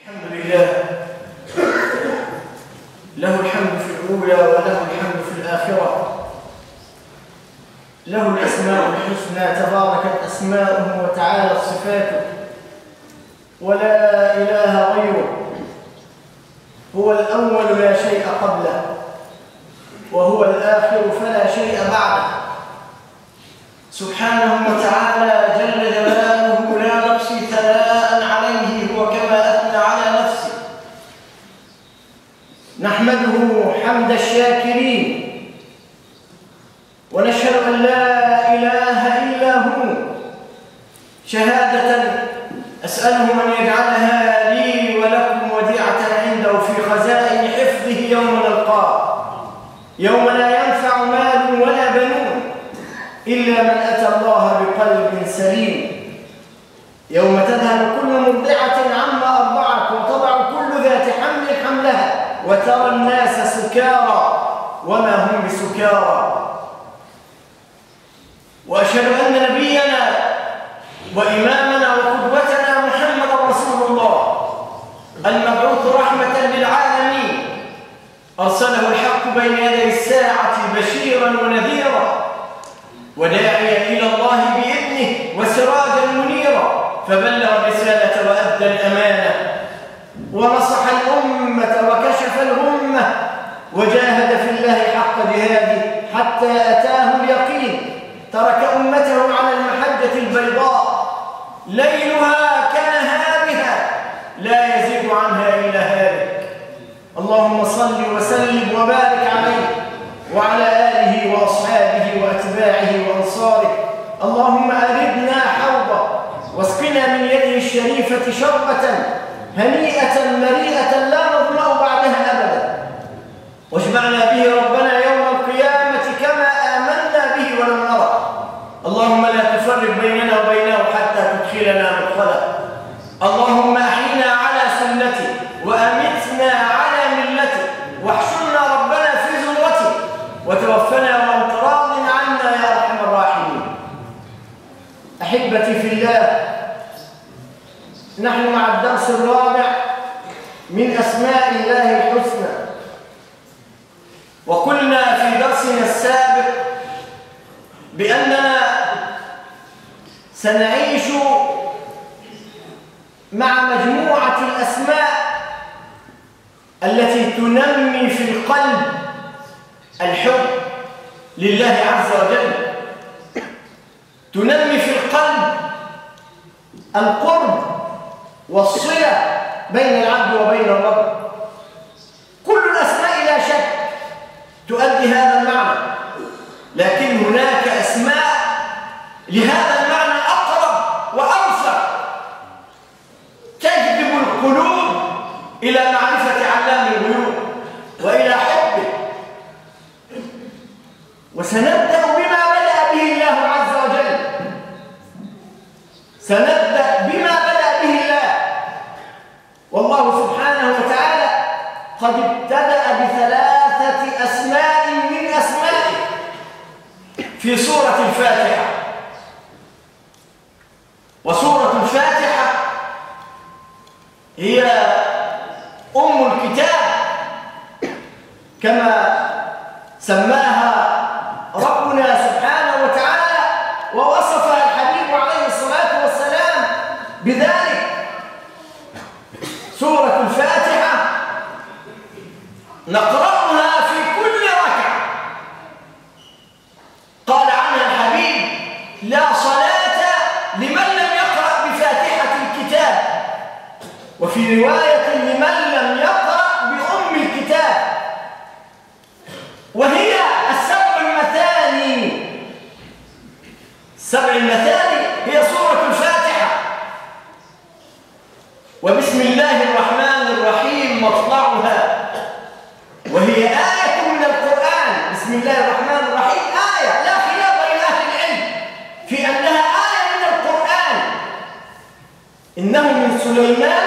الحمد لله. له الحمد في الأولى وله الحمد في الآخرة. له الأسماء الحسنى تباركت أسماؤه وتعالت صفاته. ولا إله غيره. هو الأول لا شيء قبله. وهو الآخر فلا شيء بعده. سبحانه وتعالى جل جلاله لا نحصي ثناء عليه هو كما أثنى على نفسه نحمده حمد الشاكرين ونشهد أن لا إله إلا هو. شهادة أسأله أن يجعلها لي ولكم وديعة عنده في خزائن حفظه يوم نلقاه. يوم لا ينفع مال ولا بنون إلا من أتى الله بقلب سليم. يوم تذهب كل مرضعة وترى الناس سكارى وما هم بسكارى. وأشهد أن نبينا وإمامنا وقدوتنا محمد رسول الله المبعوث رحمة للعالمين. أرسله الحق بين يدي الساعة بشيرا ونذيرا وداعيا إلى الله بإذنه وسراجا منيرا. فبلغ الرسالة وأدى الأمانة. ونصح الأمة وكشف الغمة وجاهد في الله حق جهاده حتى أتاه اليقين. ترك أمته على المحجة البيضاء. ليلها كنهارها. لا يزيد عنها إلا هالك. اللهم صل وسلم وبارك عليه وعلى آله وأصحابه وأتباعه وأنصاره. اللهم أردنا حوضه واسقنا من يده الشريفة شربة. هنيئة مريئة لا نظمأ بعدها أبدا. واشبعنا به ربنا يوم القيامة كما آمنا به ولم نرى؟ اللهم لا تفرق بيننا وبينه حتى تدخلنا مدخلا اللهم أحينا على سنته وأمتنا على ملته واحشرنا ربنا في زمرته وتوفنا وأنت راض عنا يا أرحم الراحمين. أحبتي في الله نحن مع الدرس الرابع من أسماء الله الحسنى. وقلنا في درسنا السابق بأننا سنعيش مع مجموعة الأسماء التي تنمي في القلب الحب لله عز وجل. تنمي في القلب القرب والصلة بين العبد وبين الرب. كل الأسماء لا شك تؤدي هذا المعنى لكن هناك أسماء لهذا المعنى أقرب وأوسع تجذب القلوب إلى معرفة علام الغيوب وإلى حبه. وسنبدأ prophetic. إنه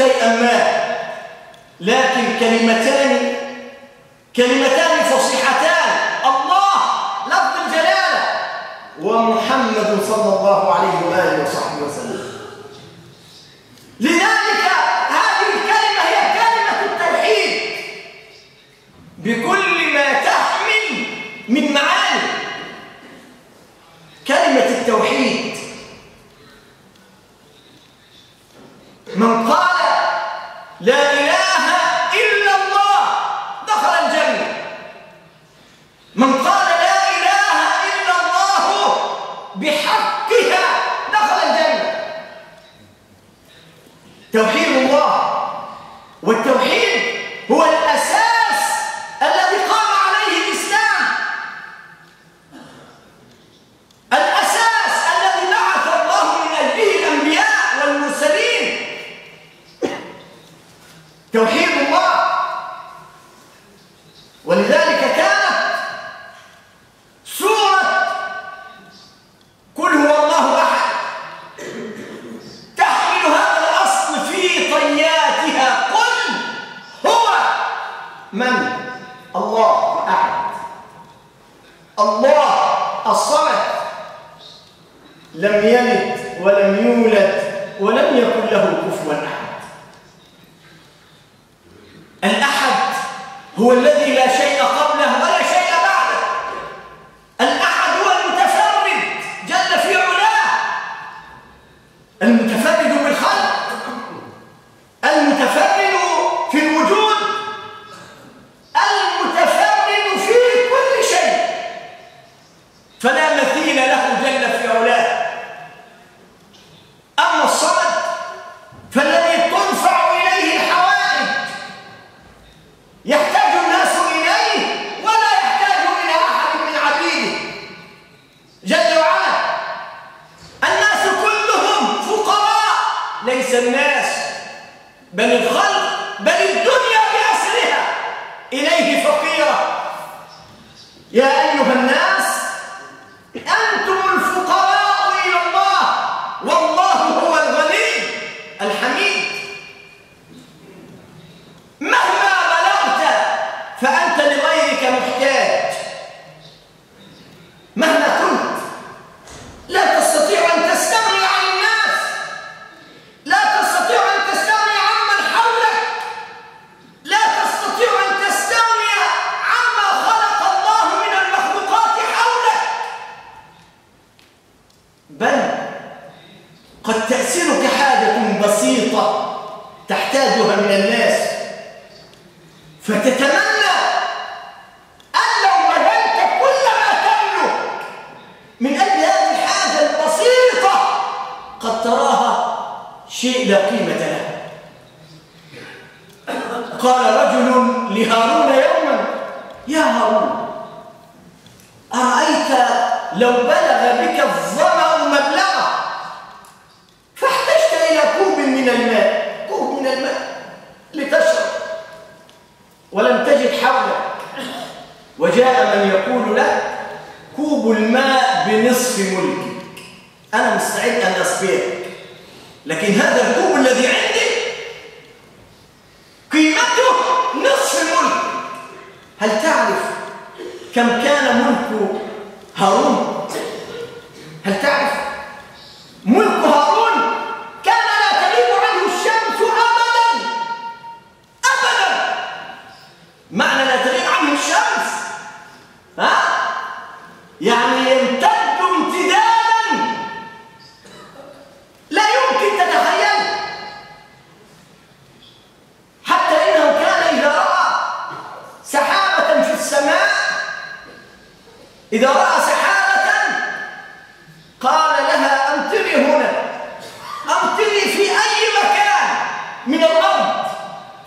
شيئا ما. لكن كلمتان كلمتان فصيحتان. الله لفظ الجلالة. ومحمد صلى الله عليه وآله وصحبه وسلم. Your hand من الخلق لهارون يوما. يا هارون أرأيت لو بلغ بك الظمأ مبلغه فاحتجت إلى كوب من الماء. كوب من الماء لتشرب. ولم تجد حولك وجاء من يقول لك كوب الماء بنصف ملكك أنا مستعد أن أسقيك لكن هذا الكوب الذي عندي قيمته نصف الملك هل تعرف كم كان ملك هارون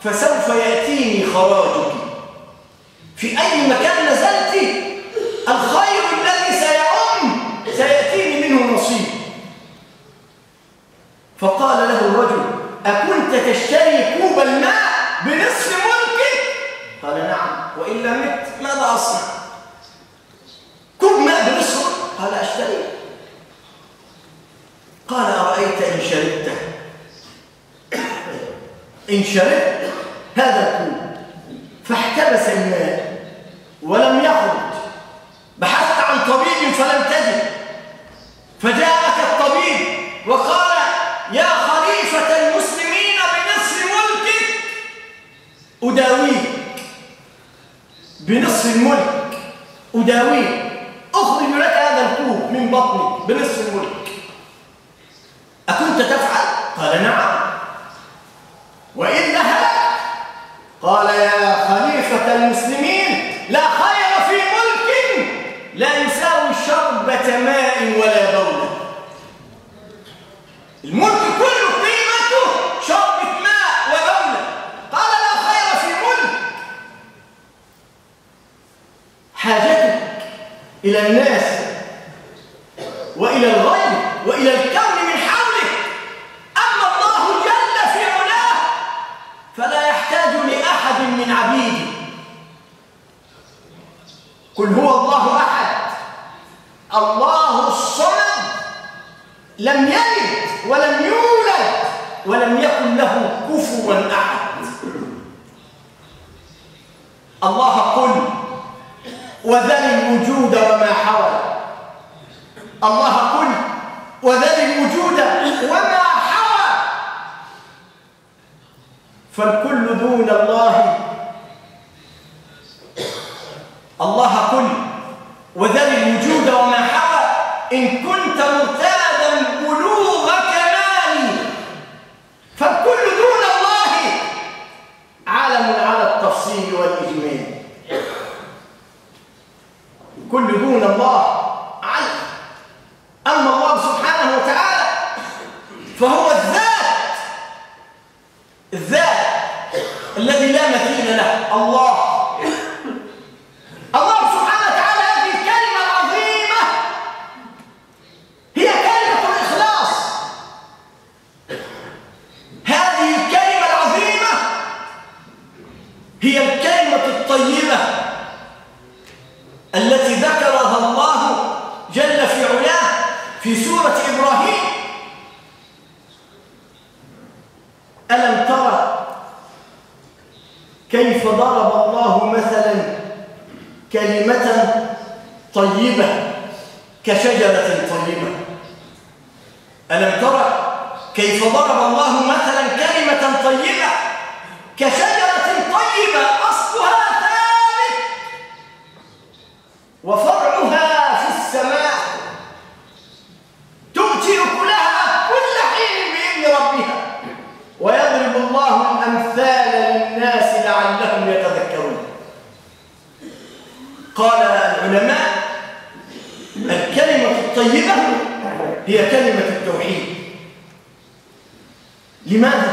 فسوف يأتيني خراجك. في أي مكان نزلت الخير الذي سيعم سيأتيني منه نصيب. فقال له الرجل أكنت تشتري كوب الماء بنصف ملكك؟ قال نعم وإلا مت ماذا أصنع؟ كوب ماء بنصف قال أشتري. قال أرأيت إن شربته؟ إن شربت؟ هذا الكوب فاحتبس الماء ولم يخرج. بحثت عن طبيب فلم تجد. فجاءك الطبيب وقال يا خليفة المسلمين بنصف ملكك. أداويك. بنصف الملك. أداويك. أخرج لك هذا الكوب من بطنك بنصف الملك. أكنت تفعل؟ قال نعم. يا المسلمين لا خير في ملك لا يساوي شربة ماء ولا بولة الملك كله قيمته شربة ماء وبولة قال لا خير في ملك. حاجتك إلى الناس وإلى الغيب وإلى الكون من حولك أما الله جل في علاه فلا يحتاج لأحد من عبيده قل هو الله أحد الله الصمد لم يلد ولم يولد ولم يكن له كفوا أحد الله قل وذل الوجود وما حوى الله قل وذل الوجود وما حوى فالكل دون الله الله قل وذل الوجود وما حوى إن كنت مرتادا بلوغ كمالي فالكل دون الله عالم على التفصيل والإجمال كل دون الله. قال العلماء الكلمة الطيبة هي كلمة التوحيد لماذا؟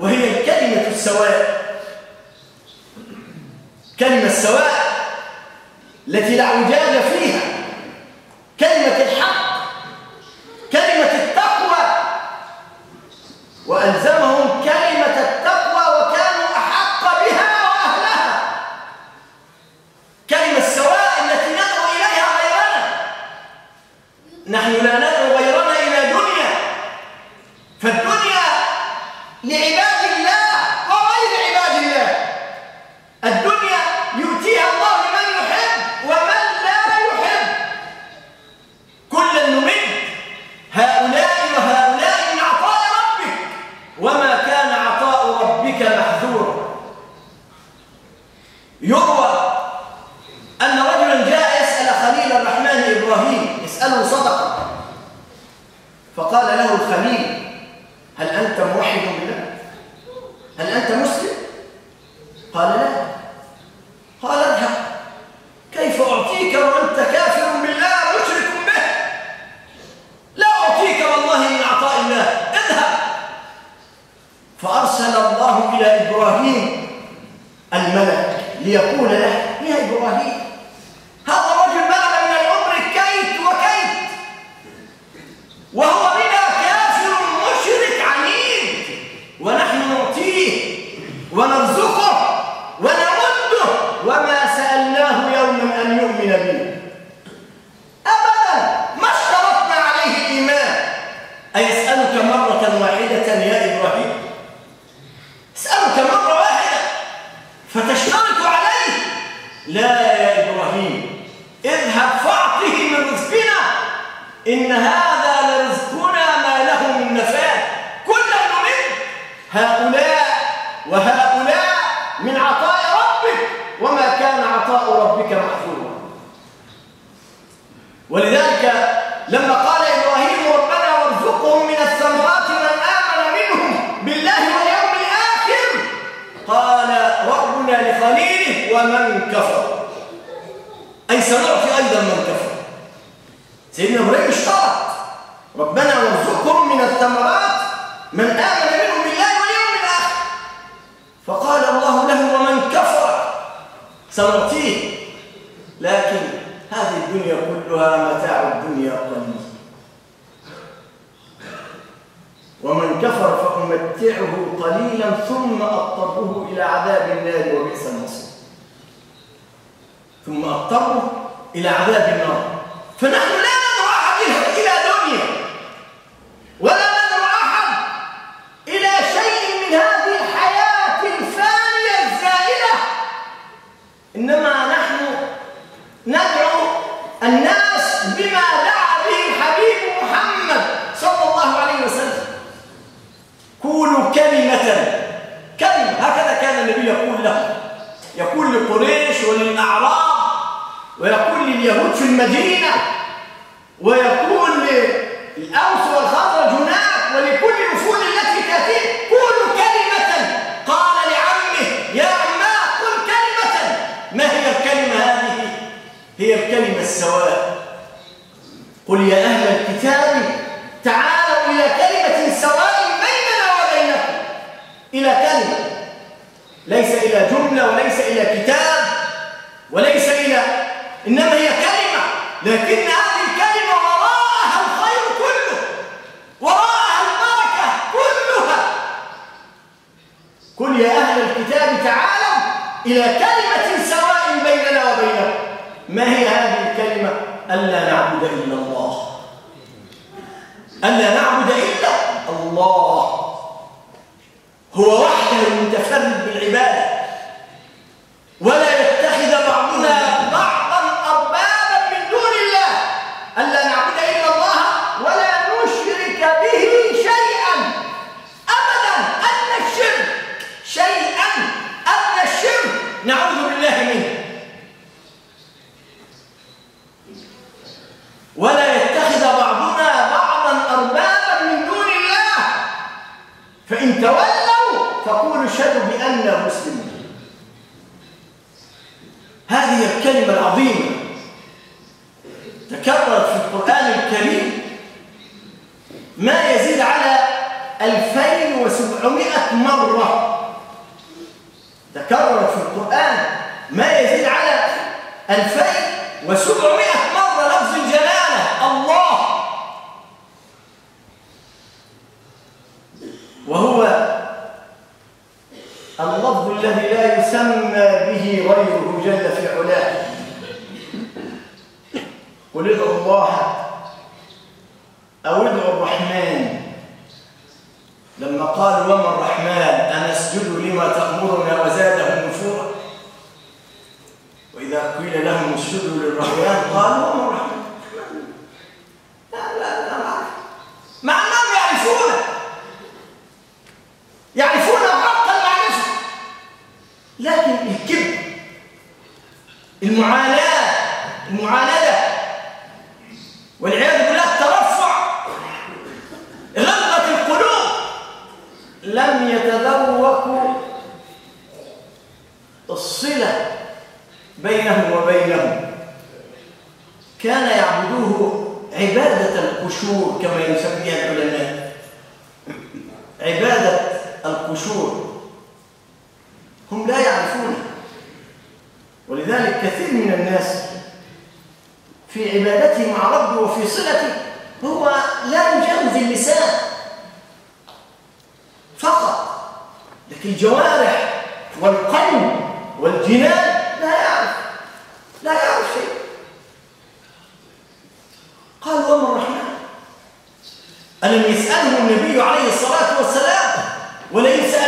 وهي كلمة السواء. كلمة السواء التي لا عجاج فيها. قال ربنا لخليله ومن كفر. أي سنعطي أيضا من كفر. سيدنا إبراهيم اشترط. ربنا وارزقكم من الثمرات من آمن منهم بالله واليوم الآخر. فقال الله له ومن كفر. سنعطيه. لكن هذه الدنيا كلها متاع الدنيا. ومن كفر فأمتعه قليلا ثم أضطره إلى عذاب النار وبئس المصير. ثم أضطره إلى عذاب النار. فنحن لا الأعراب ويقول لليهود في المدينة ويقول يعرفون حق المعرفة لكن الكبر المعاناة المعاندة والعياذ بالله الترفع غلظة القلوب لم يتذوقوا الصلة بينهم وبينهم. كان يعبدوه عبادة القشور كما يسميها منشور هم لا يعرفونه. ولذلك كثير من الناس في عبادته مع ربه وفي صلته هو لا يجاوز اللسان فقط. لكن الجوارح والقلب والجنان لا يعرف لا يعرف شيء. قال وما الرحمن؟ ألم يسأله النبي عليه الصلاة والسلام وليس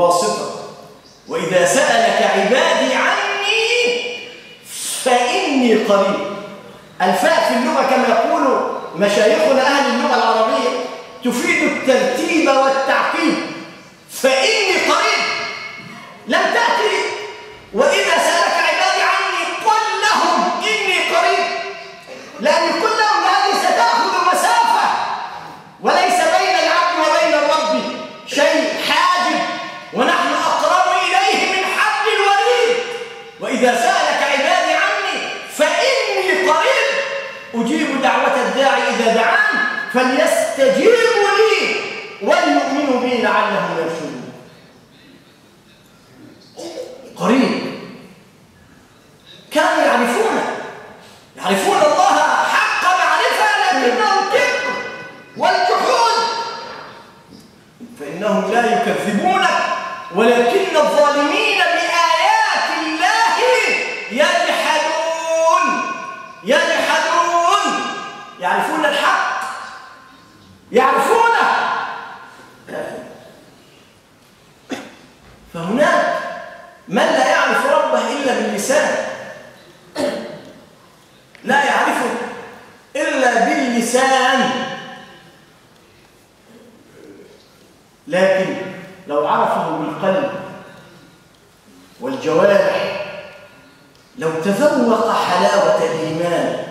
واسطة. وإذا سألك عبادي عني فإني قريب. الفاء في اللغة كما يقول مشايخنا أهل اللغة العربية تفيد الترتيب والتعقيب. فإني قريب لم تأتي وإذا سألك عبادي عني قل لهم إني قريب لأن كل لهم هذه ستأخذ مسافة وليس بين العبد وبين الرب شيء حاجب ونحن أقرب إليه من حبل الوريد وإذا سألك عبادي عني فإني قريب أجيب دعوة الداعي إذا دعان فليستجيبوا لي وليؤمنوا بي لعلهم يرشدون. يعرفونه. فهناك من لا يعرف ربه إلا باللسان. لا يعرفه إلا باللسان. لكن لو عرفه بالقلب والجوارح لو تذوق حلاوة الإيمان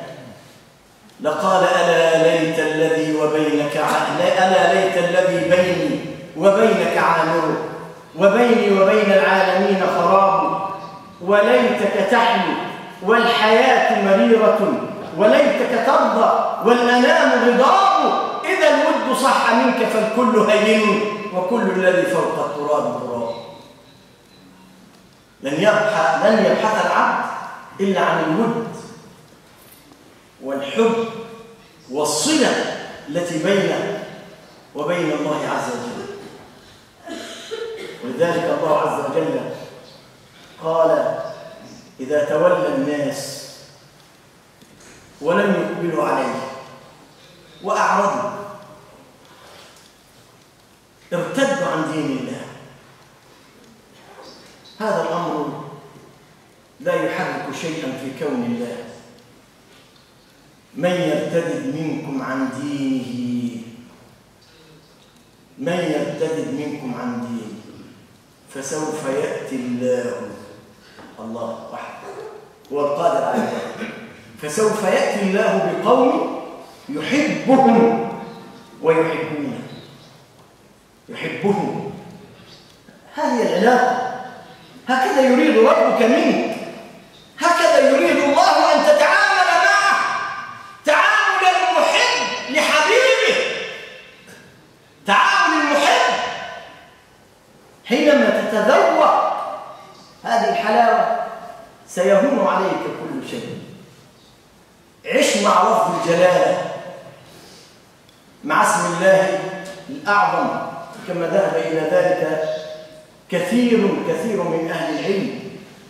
لقال ألا وبينك. ألا ليت الذي بيني وبينك عامر. وبيني وبين العالمين خراب. وليتك تحلو والحياة مريرة. وليتك ترضى والأنام غضاب. إذا الود صح منك فالكل هين. وكل الذي فوق التراب تراب لن يبحث لن يبحث العبد إلا عن الود والحب والصلة التي بينه وبين الله عز وجل. ولذلك الله عز وجل قال إذا تولى الناس ولم يقبلوا عليه وأعرضوا ارتدوا عن دين الله هذا الأمر لا يحرك شيئا في كون الله. من يرتد منكم عن دينه؟ من يرتد منكم عن دينه؟ فسوف يأتي الله. الله وحده هو القادر على ذلك. فسوف يأتي الله بقوم يحبهم ويحبونه. يحبهم. هذه العلاقة. هكذا يريد ربك منك هكذا يريد الله أن تتعامل معه تعامل المحب لحبيبه تعامل المحب حينما تتذوق هذه الحلاوة سيهون عليك كل شيء. عش مع لفظ الجلالة مع اسم الله الأعظم كما ذهب إلى ذلك كثير كثير من أهل العلم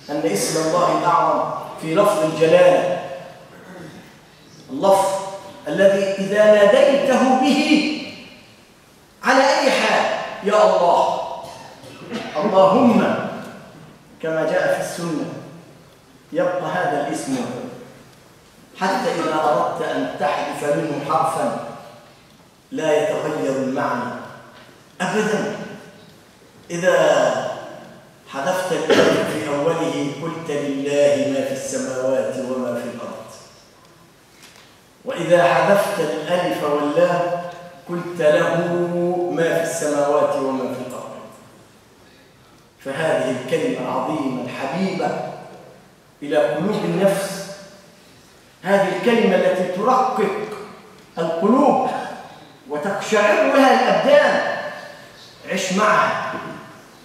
أن اسم الله الأعظم في لفظ الجلالة اللفظ الذي إذا ناديته به على أي حال يا الله اللهم كما جاء في السنة. يبقى هذا الاسم حتى إذا أردت أن تحذف منه حرفا لا يتغير المعنى أبدا. إذا حذفت الألف في أوله قلت لله ما في السماوات وما في الأرض. وإذا حذفت الألف واللام قلت له ما في السماوات وما في الأرض. فهذه الكلمة العظيمة الحبيبة إلى قلوب النفس. هذه الكلمة التي ترقق القلوب وتقشعر لها الأبدان. عش معها.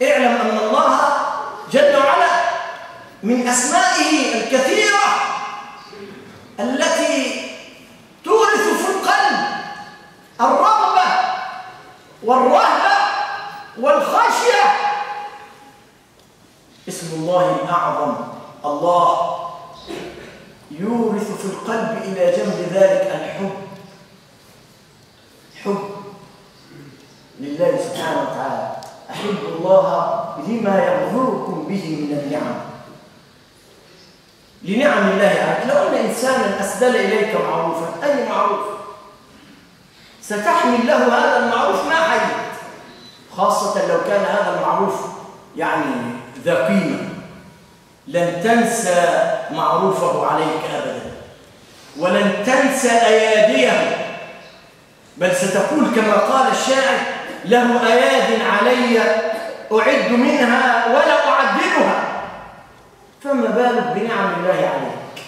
اعلم أن الله جل وعلا من أسمائه الكثيرة التي تورث في القلب الرغبة والرهبة والخشية اسم الله الأعظم الله يورث في القلب إلى جنب ذلك الحب حب لله سبحانه وتعالى أحب الله لما يغفركم به من النعم لنعم الله عليك لو أن إنسانا أسدل إليك معروفا أي معروف ستحمل له هذا المعروف ما حيث خاصة لو كان هذا المعروف يعني ذا قيمة لن تنسى معروفه عليك أبدا ولن تنسى أيادية بل ستقول كما قال الشاعر له أياد علي أعد منها ولا أعدلها. فما بالك بنعم الله عليك؟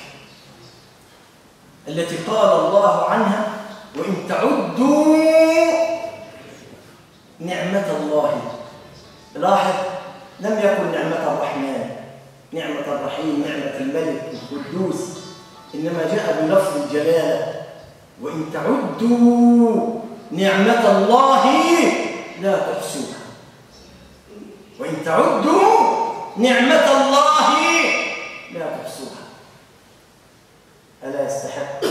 التي قال الله عنها وإن تعدوا نعمة الله. لاحظ لم يكن نعمة الرحمن نعمة الرحيم نعمة الملك القدوس. إنما جاء بلفظ الجلالة وإن تعدوا نعمة الله لا تحصوها وإن تعدوا نعمة الله لا تحصوها ألا يستحق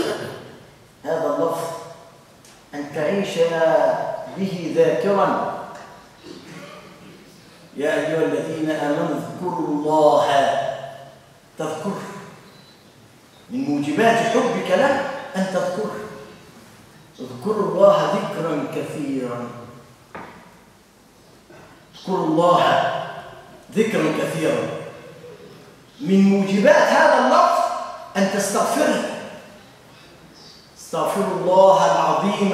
هذا اللفظ أن تعيش به ذاكرا. يا أيها الذين آمنوا اذكروا الله. تذكر من موجبات حبك له أن تذكر اذكروا الله ذكرا كثيرا. اذكروا الله ذكرا كثيرا. من موجبات هذا اللفظ أن تستغفره استغفروا الله العظيم.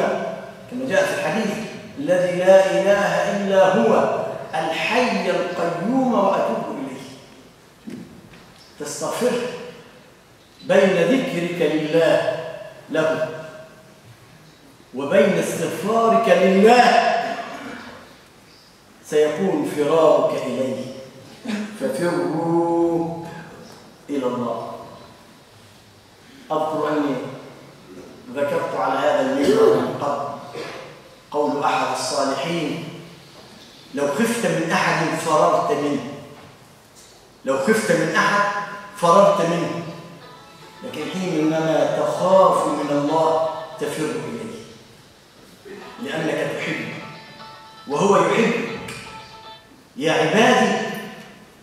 كما جاء في الحديث الذي لا إله إلا هو الحي القيوم وأتوب إليه. تستغفر بين ذكرك لله له وبين استغفارك لله سيكون فرارك إليه. ففروا إلى الله. أذكر أني ذكرت على هذا المنبر من قبل قول أحد الصالحين لو خفت من أحد فررت منه. لو خفت من أحد فررت منه. لكن حينما تخاف من الله تفر إليه. لأنك تحبه. وهو يحبك. يا عبادي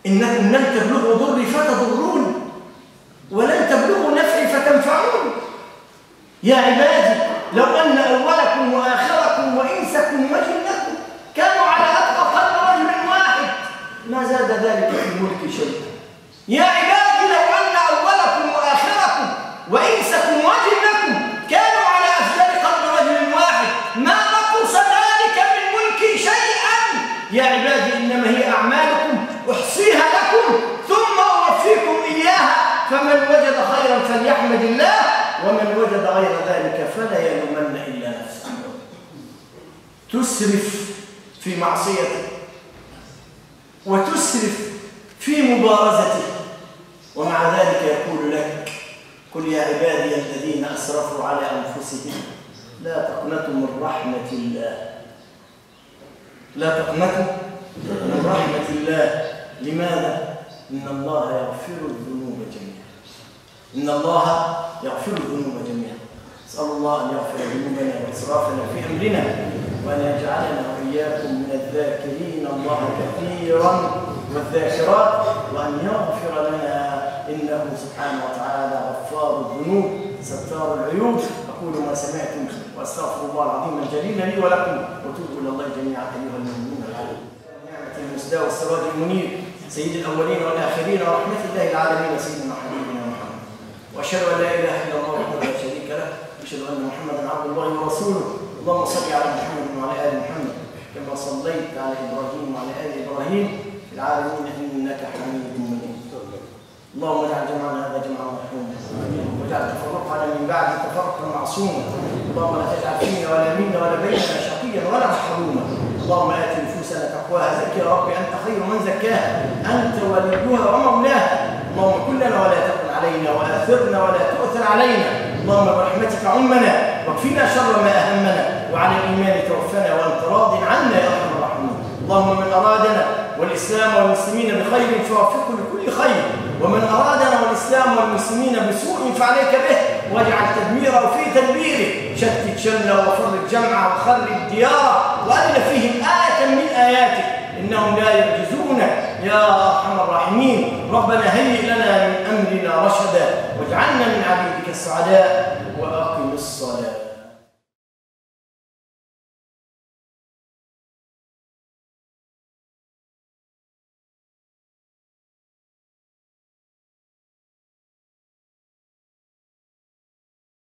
إنكم لن تبلغوا ضري فتضرون. ولن تبلغوا نفعي فتنفعون. يا عبادي لو أن أولكم وآخركم وإنسكم وجنكم كانوا على أتقى قلب رجل واحد ما زاد ذلك في الملك شيئا. يا عبادي فمن وجد خيرا فليحمد الله ومن وجد غير ذلك فلا يلومن إلا نفسه. تسرف في معصيته وتسرف في مبارزته ومع ذلك يقول لك قل يا عبادي الذين أسرفوا على أنفسهم لا تقنطوا من رحمة الله. لا تقنطوا من رحمة الله. لماذا؟ إن الله يغفر الذنوب جميعا. إن الله يغفر الذنوب جميعا. نسأل الله أن يغفر ذنوبنا وإسرافنا في أمرنا وأن يجعلنا وإياكم من الذاكرين. الله كثيرا والذاكرات وأن يغفر لنا. إنه سبحانه وتعالى غفار الذنوب ستار العيوب. أقول ما سمعتم وأستغفر الله العظيم الجليل لي ولكم. وتوبوا إلى الله جميعا أيها المؤمنون. العالمين نعمة المسدى والسراج المنير. سيد الأولين والآخرين ورحمة الله العالمين. سيدنا وأشهد أن لا إله إلا الله وحده لا شريك له. وأشهد أن محمدا عبد الله ورسوله. اللهم صل على محمد وعلى آل محمد كما صليت على إبراهيم وعلى آل إبراهيم في العالمين إنك حميد مجيد. اللهم اجعل جمعنا هذا جمعا مرحوما. واجعل تفرقنا من بعد تفرقا معصوما. اللهم لا تجعل فينا ولا منا ولا بيننا شقيا ولا محروما. اللهم آت نفوسنا تقواها زكي يا رب أنت خير من زكاها. أنت وليها ومولاها. اللهم كن لنا ولا تكن علينا واثرنا ولا تؤثر علينا. اللهم برحمتك عمنا واكفنا شر ما أهمنا وعلى الإيمان توفنا وأنت راض عنا يا أرحم الراحمين. اللهم من أرادنا والإسلام والمسلمين بخير فوفقه لكل خير. ومن أرادنا والإسلام والمسلمين بسوء فعليك به. واجعل تدميره في تدبيره. شتت شمله وفرق جمعه وخرب دياره. والف فيهم إيه من اياتك إنهم لا يعجزونك يا أرحم الراحمين. ربنا هيئ لنا من أمرنا رشدا واجعلنا من عبيدك السعداء وأقم الصلاة.